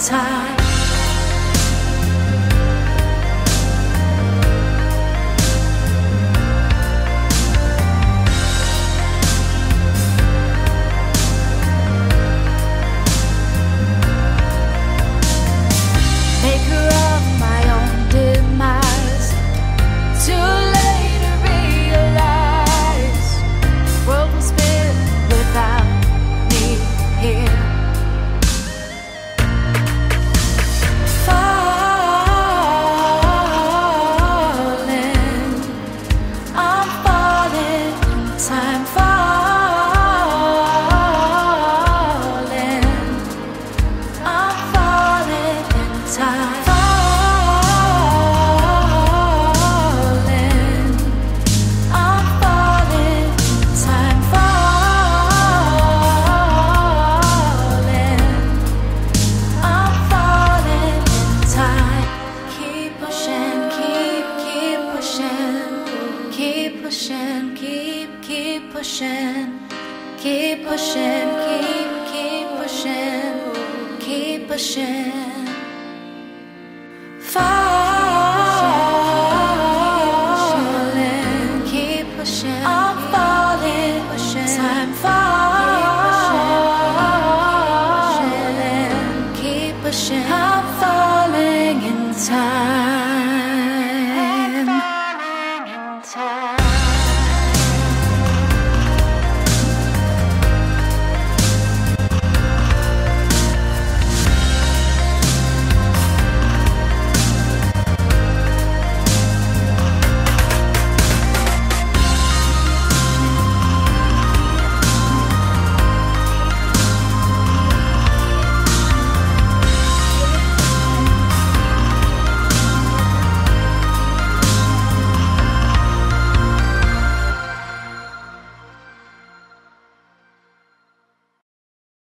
time. Keep pushing, keep, keep pushing, keep pushing keep keep pushing. keep pushing, keep, keep pushing, keep pushing. Falling, keep pushing. I'm falling, time falling, keep pushing. I'm falling in time.